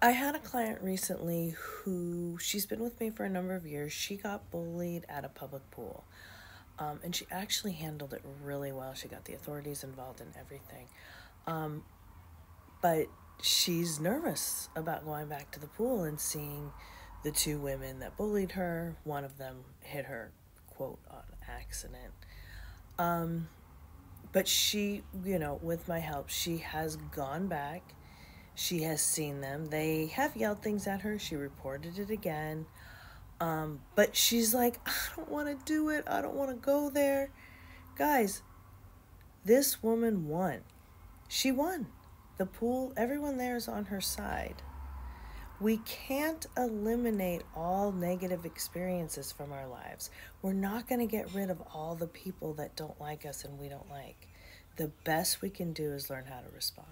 I had a client recently who she's been with me for a number of years. She got bullied at a public pool. Um, and she actually handled it really well. She got the authorities involved in everything. Um, but she's nervous about going back to the pool and seeing the two women that bullied her. One of them hit her, quote, on accident. Um, but she, you know, with my help, she has gone back she has seen them. They have yelled things at her. She reported it again. Um, but she's like, I don't want to do it. I don't want to go there. Guys, this woman won. She won. The pool, everyone there is on her side. We can't eliminate all negative experiences from our lives. We're not going to get rid of all the people that don't like us and we don't like. The best we can do is learn how to respond.